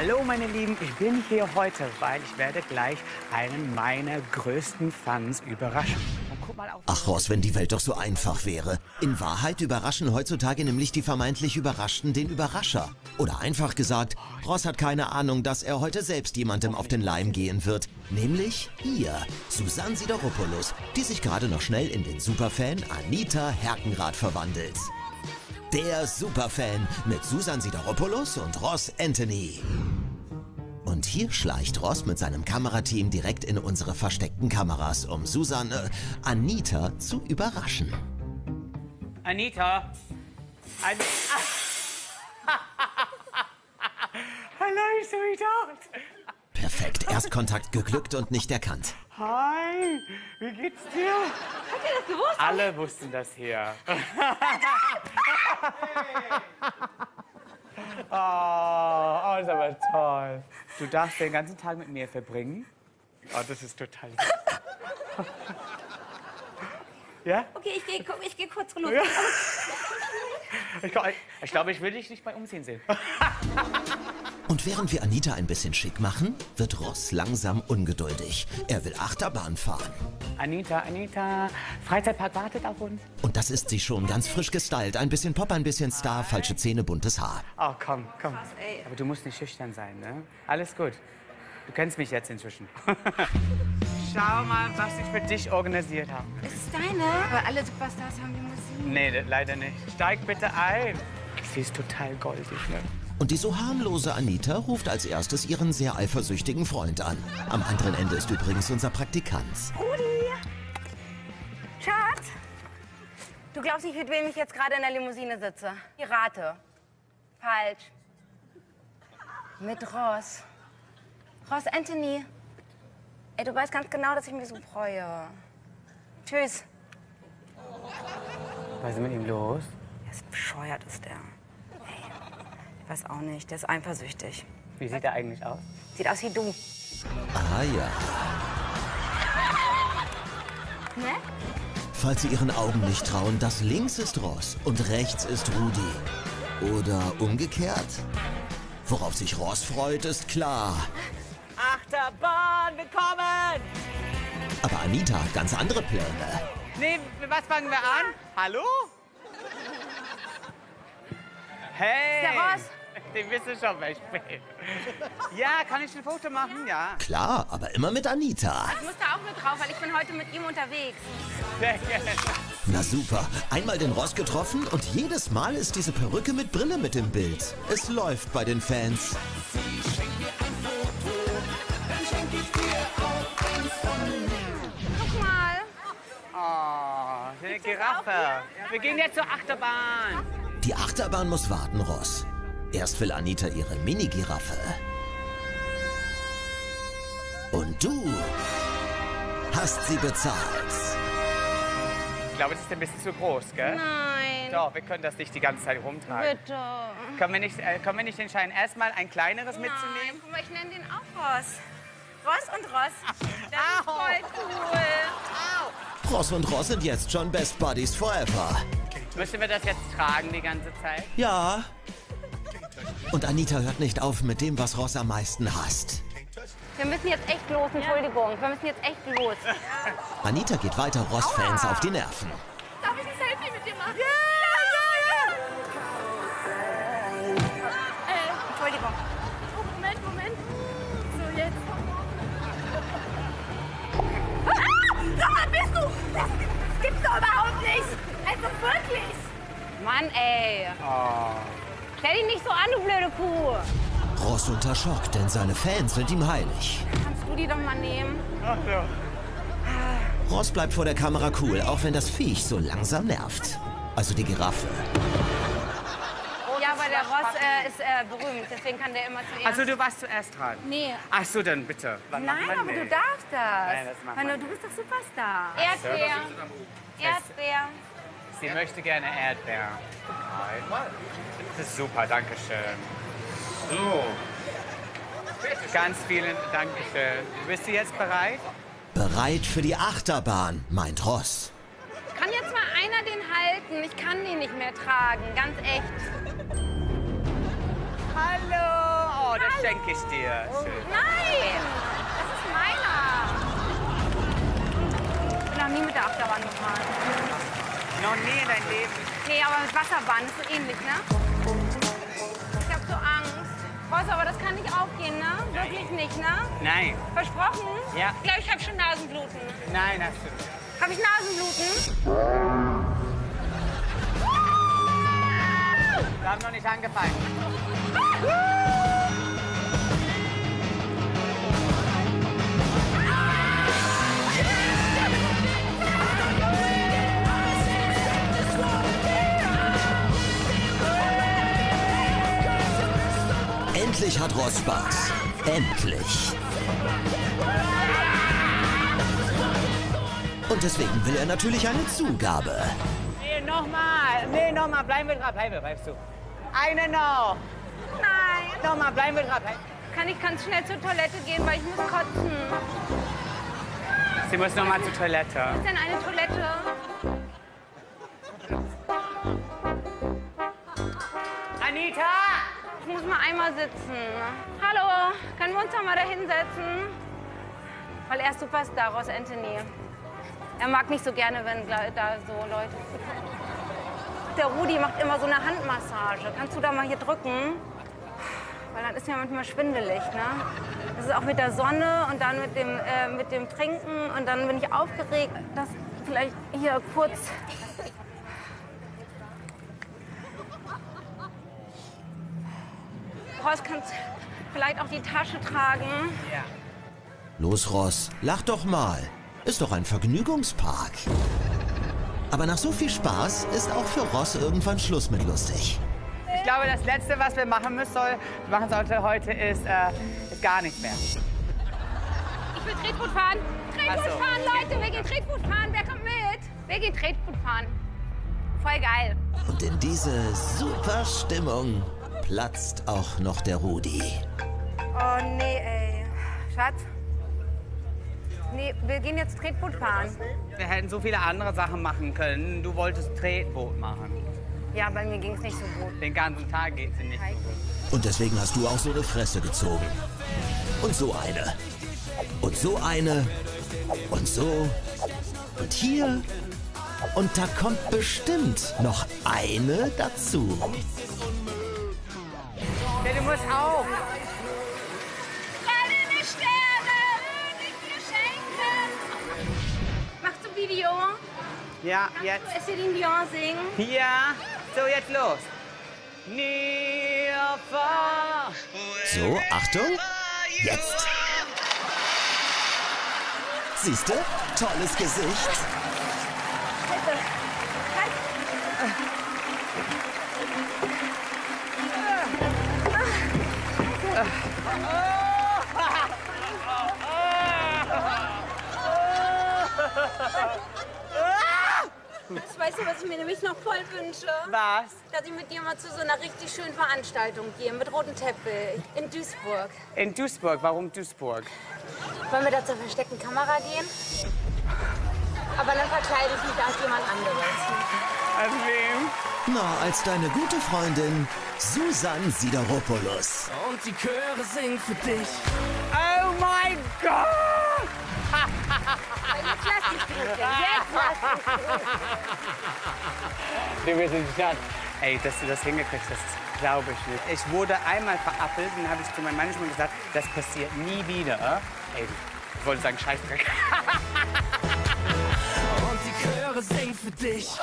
Hallo meine Lieben, ich bin hier heute, weil ich werde gleich einen meiner größten Fans überraschen. Ach Ross, wenn die Welt doch so einfach wäre. In Wahrheit überraschen heutzutage nämlich die vermeintlich Überraschten den Überrascher. Oder einfach gesagt, Ross hat keine Ahnung, dass er heute selbst jemandem auf den Leim gehen wird. Nämlich ihr, Susanne Sideropoulos, die sich gerade noch schnell in den Superfan Anita Herkenrath verwandelt. Der Superfan mit Susan Sideropoulos und Ross Anthony. Und hier schleicht Ross mit seinem Kamerateam direkt in unsere versteckten Kameras, um Susan, äh, Anita zu überraschen. Anita. An Hallo, sweetheart. Perfekt, Erstkontakt geglückt und nicht erkannt. Hi, wie geht's dir? Habt ihr das gewusst? Alle wussten das hier. oh, oh, ist aber toll. Du darfst den ganzen Tag mit mir verbringen. Oh, das ist total. ja? Okay, ich gehe ich geh kurz runter. Ja. Ich, glaub- ich glaube, ich will dich nicht mal umziehen sehen. Und während wir Anita ein bisschen schick machen, wird Ross langsam ungeduldig. Er will Achterbahn fahren. Anita, Anita, Freizeitpark wartet auf uns. Und das ist sie schon ganz frisch gestylt. Ein bisschen Pop, ein bisschen Star, falsche Zähne, buntes Haar. Oh, komm, komm. Aber du musst nicht schüchtern sein, ne? Alles gut. Du kennst mich jetzt inzwischen. Schau mal, was ich für dich organisiert habe. Es ist deine. Aber alle Superstars haben Limousinen. Nee, das- leider nicht. Steig bitte ein. Sie ist total goldig, ne? Und die so harmlose Anita ruft als erstes ihren sehr eifersüchtigen Freund an. Am anderen Ende ist übrigens unser Praktikant. Rudi! Schatz! Du glaubst nicht, mit wem ich jetzt gerade in der Limousine sitze? Die Rate. Falsch. Mit Ross. Ross Anthony. Ey, du weißt ganz genau, dass ich mich so freue. Tschüss. Was ist mit ihm los? Er ist bescheuert, ist der. Weiß auch nicht. Der ist eifersüchtig. Wie sieht er eigentlich aus? Sieht aus wie du. Ah ja. Ne? Falls Sie Ihren Augen nicht trauen, das links ist Ross und rechts ist Rudi. Oder umgekehrt? Worauf sich Ross freut, ist klar. Achterbahn, willkommen! Aber Anita hat ganz andere Pläne. Nee, mit was fangen wir an? Hallo? Hey! Ist der Ross? Die wissen schon, wer ich bin. Ja, kann ich ein Foto machen? Ja. Klar, aber immer mit Anita. Ich muss da auch mit drauf, weil ich bin heute mit ihm unterwegs. Sehr gerne. Na super, einmal den Ross getroffen und jedes Mal ist diese Perücke mit Brille mit im Bild. Es läuft bei den Fans. Guck mal. Oh, eine Giraffe. Wir gehen jetzt zur Achterbahn. Die Achterbahn muss warten, Ross. Erst will Anita ihre Mini-Giraffe. Und du hast sie bezahlt. Ich glaube, es ist ein bisschen zu groß, gell? Nein. Doch, wir können das nicht die ganze Zeit rumtragen. Bitte. Können wir nicht, äh, können wir nicht entscheiden, erstmal ein kleineres Nein, mitzunehmen? guck mal, ich nenne den auch Ross. Ross und Ross. Das ist Au. voll cool. Ross und Ross sind jetzt schon Best Buddies forever. Müssen wir das jetzt tragen die ganze Zeit? Ja. Und Anita hört nicht auf mit dem, was Ross am meisten hasst. Wir müssen jetzt echt los, Entschuldigung. Wir müssen jetzt echt los. Anita geht weiter Ross-Fans auf die Nerven. Darf ich ein Selfie mit dir machen? Ja, ja, ja. Äh, Entschuldigung. Oh, Moment, Moment. So, jetzt. Ah, Sag mal, bist du? Das gibt's doch überhaupt nicht. Also wirklich. Mann, ey. Oh. Stell dich nicht so an, du blöde Kuh. Ross unter Schock, denn seine Fans sind ihm heilig. Kannst du die doch mal nehmen? Ach so. Ross bleibt vor der Kamera cool, auch wenn das Viech so langsam nervt. Also die Giraffe. Ja, aber der Ross äh, ist äh, berühmt, deswegen kann der immer zuerst. Also du warst zuerst dran. nee. Ach so, dann bitte. Wann Nein, aber du nicht? darfst das. Nein, das macht man Manu, du bist doch Superstar. Erdbeer. Erdbeer. Sie möchte gerne Erdbeer. Nein. Das ist super, danke schön. So. Ganz vielen Dankeschön. Bist du jetzt bereit? Bereit für die Achterbahn, meint Ross. Kann jetzt mal einer den halten? Ich kann den nicht mehr tragen, ganz echt. Hallo! Oh, das schenke ich dir. Schön. Nein! Das ist meiner! Ich bin noch nie mit der Achterbahn gefahren. Noch nie in deinem Leben. Nee, aber mit Wasserbahn ist so ähnlich, ne? Ich hab so Angst. Ross, aber das kann nicht aufgehen, ne? Wirklich nicht, ne? Nein. Versprochen? Ja. Ich glaube, ich habe schon Nasenbluten. Nein, hast du nicht. Habe ich Nasenbluten? Wir haben noch nicht angefangen. Endlich hat Ross Spaß. Endlich. Und deswegen will er natürlich eine Zugabe. Nee, nochmal. Nee, nochmal. Bleiben wir dran. Bleiben wir, bleibst du. Eine noch. Nein. Nochmal, bleiben wir dran. Kann ich ganz schnell zur Toilette gehen, weil ich muss kotzen. Sie muss nochmal zur Toilette. Ist denn eine Toilette? Anita! Muss mal einmal sitzen. Hallo, können wir uns doch mal da hinsetzen? Weil er ist Superstar, Ross Anthony. Er mag nicht so gerne, wenn da so Leute... Der Rudi macht immer so eine Handmassage. Kannst du da mal hier drücken? Weil dann ist mir manchmal schwindelig, ne? Das ist auch mit der Sonne und dann mit dem, äh, mit dem Trinken und dann bin ich aufgeregt. Das vielleicht hier kurz... Ross, kannst vielleicht auch die Tasche tragen? Ja. Los, Ross, lach doch mal. Ist doch ein Vergnügungspark. Aber nach so viel Spaß ist auch für Ross irgendwann Schluss mit lustig. Ich glaube, das Letzte, was wir machen müssen, soll, machen sollte heute, ist, äh, ist gar nichts mehr. Ich will Tretboot fahren. Tretboot so. fahren, Leute. Wir gehen Tretboot fahren. Wer kommt mit? Wir gehen Tretboot fahren. Voll geil. Und in diese super Stimmung platzt auch noch der Rudi. Oh, nee, ey. Schatz. Nee, wir gehen jetzt Tretboot fahren. Wir hätten so viele andere Sachen machen können. Du wolltest Tretboot machen. Ja, bei mir ging es nicht so gut. Den ganzen Tag geht sie nicht so. Und deswegen hast du auch so eine Fresse gezogen. Und so eine. Und so eine. Und so. Und hier. Und da kommt bestimmt noch eine dazu. Ja, du musst auch. Goldene Sterne würde ich dir schenken. Machst du Video? Ja, jetzt. Es Celine Dion singen? Ja. So, jetzt los. So, Achtung. Jetzt. Siehste? Tolles Gesicht. Weißt du, was ich mir nämlich noch voll wünsche? Was? Dass ich mit dir mal zu so einer richtig schönen Veranstaltung gehe, mit rotem Teppich, in Duisburg. In Duisburg. Warum Duisburg? Wollen wir da zur versteckten Kamera gehen? Aber dann verkleide ich mich als jemand anderes. Als wem? Na, als deine gute Freundin Susan Sideropoulos. Und die Chöre singen für dich. Oh mein Gott! Jetzt lass dich drücken. Jetzt lass dich drücken. Du bist ein Schatz. Ey, dass du das hingekriegt hast, glaube ich nicht. Ich wurde einmal verappelt und habe ich zu meinem Management gesagt, das passiert nie wieder. Ey, ich wollte sagen Scheißdreck. Und die Chöre singen für dich.